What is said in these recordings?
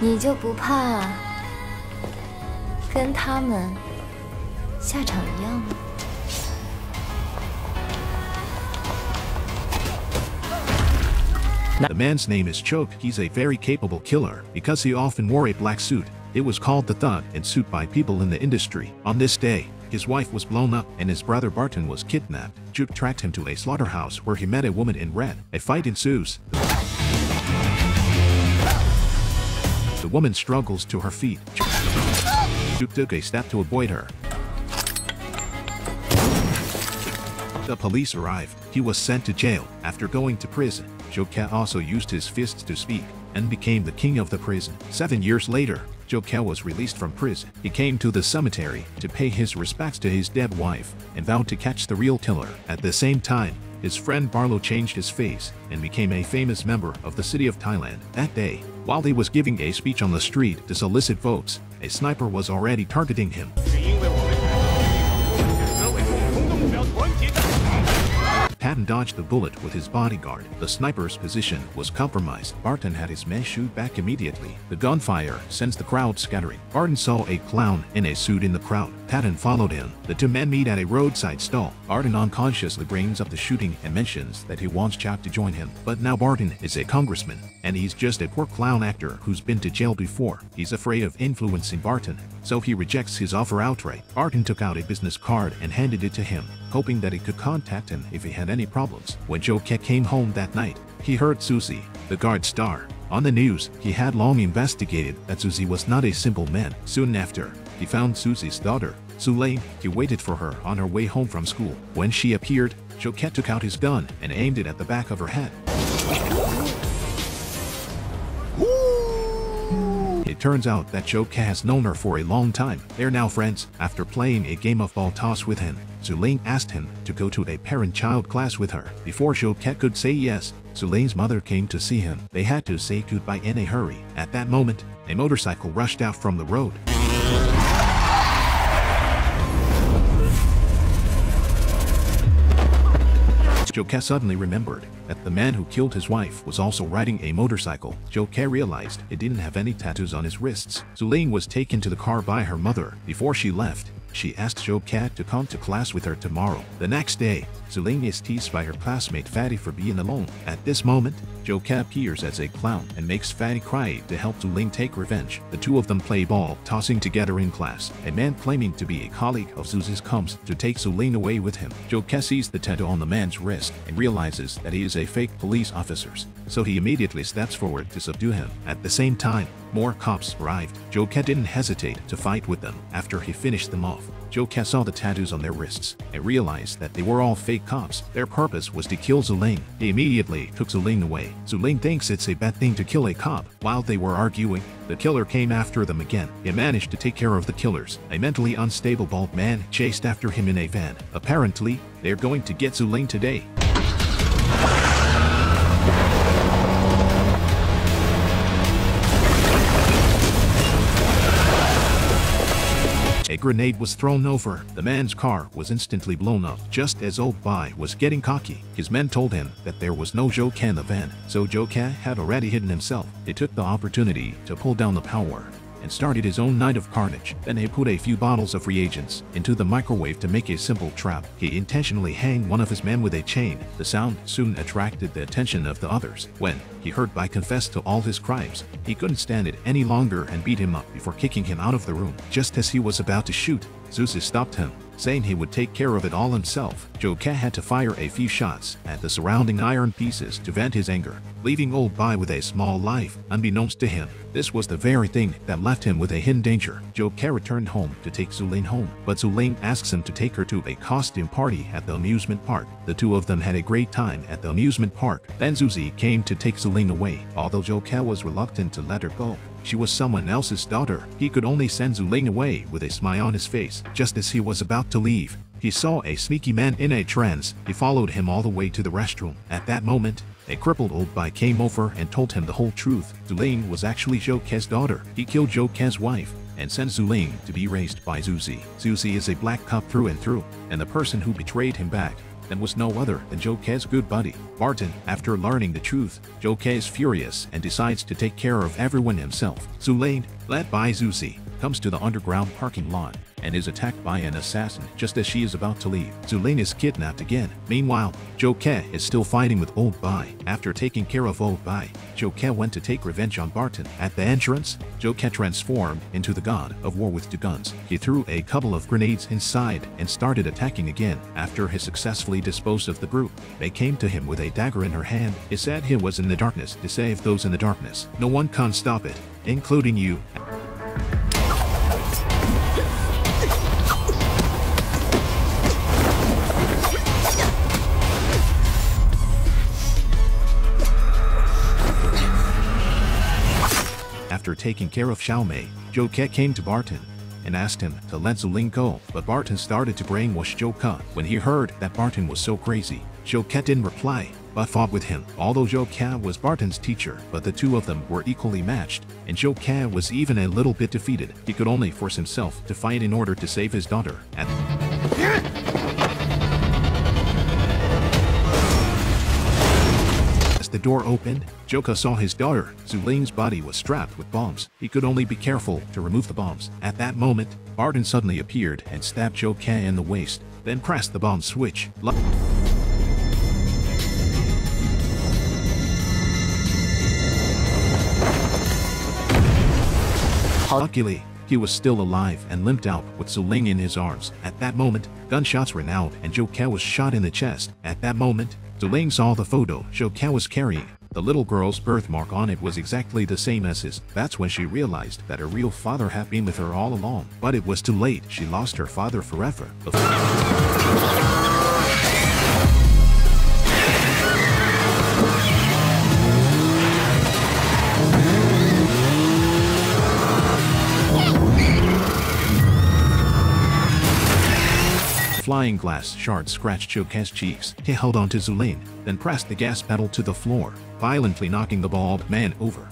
你就不怕跟他们下场一样吗？ The man's name is Choke. He's a very capable killer because he often wore a black suit. It was called the Thug and suit by people in the industry. On this day, his wife was blown up and his brother Barton was kidnapped. Juke tracked him to a slaughterhouse where he met a woman in red. A fight ensues. The woman struggles to her feet. Juke took a step to avoid her. The police arrived. He was sent to jail after going to prison. Joket also used his fists to speak and became the king of the prison. Seven years later, Joket was released from prison. He came to the cemetery to pay his respects to his dead wife and vowed to catch the real killer. At the same time, his friend Barlow changed his face and became a famous member of the city of Thailand. That day, while he was giving a speech on the street to solicit votes, a sniper was already targeting him. Patton dodged the bullet with his bodyguard. The sniper's position was compromised. Barton had his men shoot back immediately. The gunfire sends the crowd scattering. Barton saw a clown in a suit in the crowd. Patton followed him. The two men meet at a roadside stall. Barton unconsciously brings up the shooting and mentions that he wants Jack to join him. But now Barton is a congressman, and he's just a poor clown actor who's been to jail before. He's afraid of influencing Barton, so he rejects his offer outright. Barton took out a business card and handed it to him, hoping that he could contact him if he had any problems. When Joe came home that night, he heard Susie, the guard star. On the news, he had long investigated that Susie was not a simple man. Soon after, he found Susie's daughter, Sulaim. He waited for her on her way home from school. When she appeared, Joket took out his gun and aimed it at the back of her head. It turns out that Joke has known her for a long time. They're now friends. After playing a game of ball toss with him, Zulaine asked him to go to a parent-child class with her. Before Joket could say yes, Zulaine's mother came to see him. They had to say goodbye in a hurry. At that moment, a motorcycle rushed out from the road. Joket suddenly remembered that the man who killed his wife was also riding a motorcycle. Joket realized it didn't have any tattoos on his wrists. Zulaine was taken to the car by her mother. Before she left, she asked Joket to come to class with her tomorrow. The next day, Zulaine is teased by her classmate Fatty for being alone. At this moment, Joket appears as a clown and makes Fatty cry to help Zulaine take revenge. The two of them play ball, tossing together in class. A man claiming to be a colleague of Susie's comes to take Zulaine away with him. Joket sees the tattoo on the man's wrist and realizes that he is a fake police officer, so he immediately steps forward to subdue him. At the same time, more cops arrived. Joket didn't hesitate to fight with them after he finished them off. Joket saw the tattoos on their wrists and realized that they were all fake cops. Their purpose was to kill Zulaine. He immediately took Zulaine away. Zulaine thinks it's a bad thing to kill a cop. While they were arguing, the killer came after them again. He managed to take care of the killers. A mentally unstable bald man chased after him in a van. Apparently, they're going to get Zulaine today. A grenade was thrown over. The man's car was instantly blown up. Just as Old Bai was getting cocky, his men told him that there was no Joe in the van, so Joe had already hidden himself. He took the opportunity to pull down the power and started his own night of carnage. Then he put a few bottles of reagents into the microwave to make a simple trap. He intentionally hanged one of his men with a chain. The sound soon attracted the attention of the others. When he heard Bai confess to all his crimes, he couldn't stand it any longer and beat him up before kicking him out of the room. Just as he was about to shoot, Zeus stopped him, saying he would take care of it all himself. Joe Cat had to fire a few shots at the surrounding iron pieces to vent his anger, leaving Old Bai with a small life, unbeknownst to him. This was the very thing that left him with a hidden danger. Joe Cat returned home to take Zulaine home, but Zulaine asks him to take her to a costume party at the amusement park. The two of them had a great time at the amusement park. Then Zuzi came to take Zulaine away. Although Joe Cat was reluctant to let her go, she was someone else's daughter. He could only send Zulaine away with a smile on his face. Just as he was about to leave, he saw a sneaky man in a trance. He followed him all the way to the restroom. At that moment, a crippled old guy came over and told him the whole truth. Zulaine was actually Zhou Ke's daughter. He killed Zhou Ke's wife and sent Zulaine to be raised by Zuzi. Zuzi is a black cop through and through, and the person who betrayed him back then was no other than Zhou Ke's good buddy, Barton. After learning the truth, Zhou Ke is furious and decides to take care of everyone himself. Zulaine, led by Zuzi, comes to the underground parking lot and is attacked by an assassin just as she is about to leave. Zulaine is kidnapped again. Meanwhile, Zhou Ke is still fighting with Old Bai. After taking care of Old Bai, Zhou Ke went to take revenge on Barton. At the entrance, Zhou Ke transformed into the god of war with two guns. He threw a couple of grenades inside and started attacking again. After he successfully disposed of the group, they came to him with a dagger in her hand. He said he was in the darkness to save those in the darkness. No one can stop it, including you. After taking care of Xiaomei, Zhou Ke came to Barton and asked him to let Zuling go, but Barton started to brainwash Zhou Ke. When he heard that Barton was so crazy, Zhou Ke didn't reply, but fought with him. Although Zhou Ke was Barton's teacher, but the two of them were equally matched, and Zhou Ke was even a little bit defeated. He could only force himself to fight in order to save his daughter. At As the door opened, Joka saw his daughter. Zuling's body was strapped with bombs. He could only be careful to remove the bombs. At that moment, Barton suddenly appeared and stabbed Joka in the waist, then pressed the bomb switch. Lu- Luckily, he was still alive and limped out with Zuling in his arms. At that moment, gunshots rang out and Ke was shot in the chest. At that moment, Zuling saw the photo Ke was carrying. The little girl's birthmark on it was exactly the same as his. That's when she realized that her real father had been with her all along. But it was too late. She lost her father forever. Flying glass shard scratched Choke's cheeks. He held on to Zulaine, then pressed the gas pedal to the floor, violently knocking the bald man over.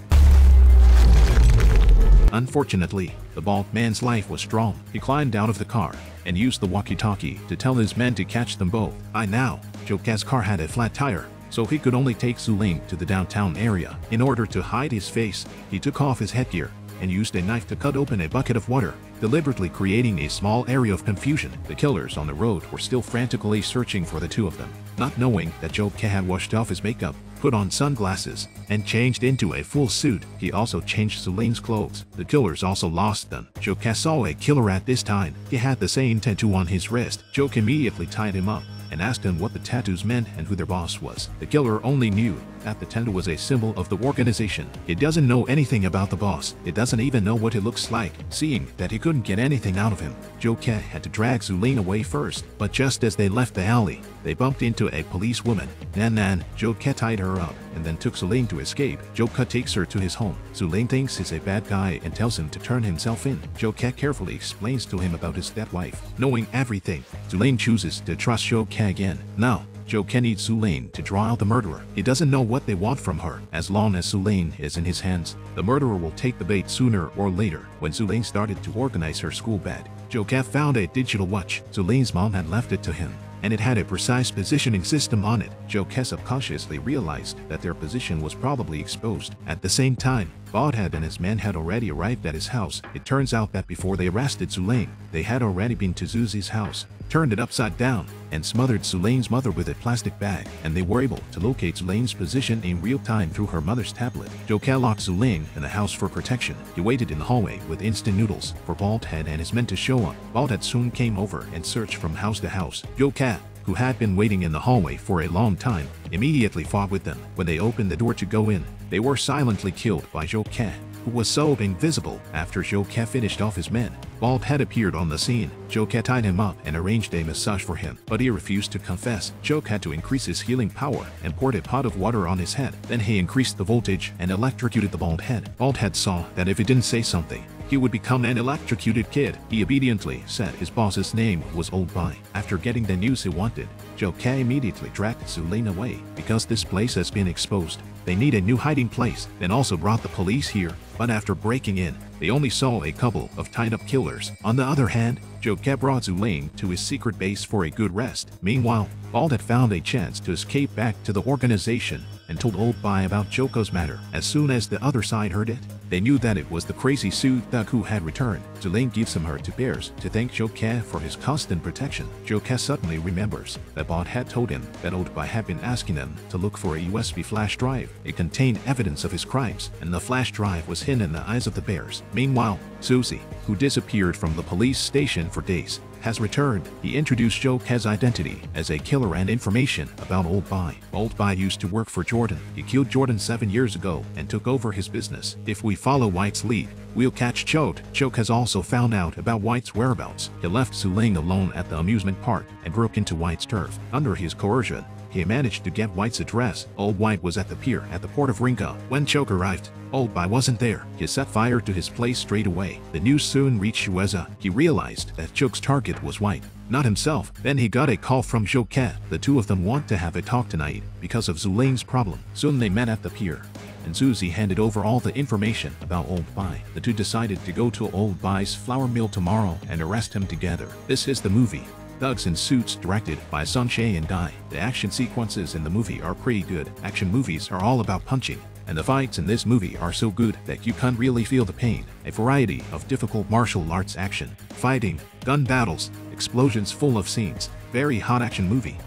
Unfortunately, the bald man's life was strong. He climbed out of the car and used the walkie-talkie to tell his men to catch them both. By now, Choke's car had a flat tire, so he could only take Zulaine to the downtown area. In order to hide his face, he took off his headgear and used a knife to cut open a bucket of water, deliberately creating a small area of confusion. The killers on the road were still frantically searching for the two of them, not knowing that Joe had washed off his makeup, put on sunglasses, and changed into a full suit. He also changed Celine's clothes. The killers also lost them. Joe saw a killer at this time. He had the same tattoo on his wrist. Joe immediately tied him up and asked him what the tattoos meant and who their boss was. The killer only knew that the tattoo was a symbol of the organization. It doesn't know anything about the boss. It doesn't even know what he looks like. Seeing that he couldn't get anything out of him, Zhou Ke had to drag Zuline away first. But just as they left the alley, they bumped into a policewoman. Nan Nan, Zhou Ke tied her up and then took Zuline to escape. Zhou Ke takes her to his home. Zuline thinks he's a bad guy and tells him to turn himself in. Zhou Ke carefully explains to him about his dead wife. Knowing everything, Zuline chooses to trust Zhou Ke again. Now, Zhou Ke needs Sulaine to draw out the murderer. He doesn't know what they want from her. As long as Sulaine is in his hands, the murderer will take the bait sooner or later. When Sulaine started to organize her school bed, Zhou Ke found a digital watch. Sulaine's mom had left it to him and it had a precise positioning system on it. Zhou Ke subconsciously realized that their position was probably exposed. At the same time, Bodhead and his men had already arrived at his house. It turns out that before they arrested Sulaine, they had already been to Zuzi's house, turned it upside down, and smothered Sulaine's mother with a plastic bag, and they were able to locate Sulaine's position in real time through her mother's tablet. Zhou Ke locked Sulaine in the house for protection. He waited in the hallway with instant noodles for Baldhead and his men to show up. Baldhead soon came over and searched from house to house. Zhou Ke, who had been waiting in the hallway for a long time, immediately fought with them. When they opened the door to go in, they were silently killed by Ke, who was so invisible after Ke finished off his men. Bald had appeared on the scene. Ke tied him up and arranged a massage for him, but he refused to confess. Joe had to increase his healing power and poured a pot of water on his head. Then he increased the voltage and electrocuted the bald head. Bald head saw that if he didn't say something, he would become an electrocuted kid. He obediently said his boss's name was Old Bai. After getting the news he wanted, Zhou Ke immediately dragged Sulaine away because this place has been exposed. They need a new hiding place, and also brought the police here but after breaking in, they only saw a couple of tied-up killers. On the other hand, Joke brought Zuling to his secret base for a good rest. Meanwhile, Bald had found a chance to escape back to the organization and told Old Bai about Joko's matter. As soon as the other side heard it, they knew that it was the crazy Su Thug who had returned. Zuling gives him her to Bears to thank Joke for his constant protection. Joke suddenly remembers that Bald had told him that Old Bai had been asking them to look for a USB flash drive. It contained evidence of his crimes, and the flash drive was hidden in the eyes of the Bears. Meanwhile, Susie, who disappeared from the police station for days, has returned. He introduced Joke's identity as a killer and information about Old Bai. Old Bai used to work for Jordan. He killed Jordan seven years ago and took over his business. If we follow White's lead, we'll catch Chote. Choke has also found out about White's whereabouts. He left Suling alone at the amusement park and broke into White's turf. Under his coercion, he managed to get White's address. Old White was at the pier at the port of Rinka. When Choke arrived, Old Bai wasn't there. He set fire to his place straight away. The news soon reached Shueza. He realized that Choke's target was White, not himself. Then he got a call from Joke. The two of them want to have a talk tonight because of Zuling's problem. Soon they met at the pier and Susie handed over all the information about Old Bai. The two decided to go to Old Bai's flour mill tomorrow and arrest him together. This is the movie. Thugs in Suits directed by Sun Shay and Dai. The action sequences in the movie are pretty good. Action movies are all about punching, and the fights in this movie are so good that you can't really feel the pain. A variety of difficult martial arts action, fighting, gun battles, explosions full of scenes. Very hot action movie.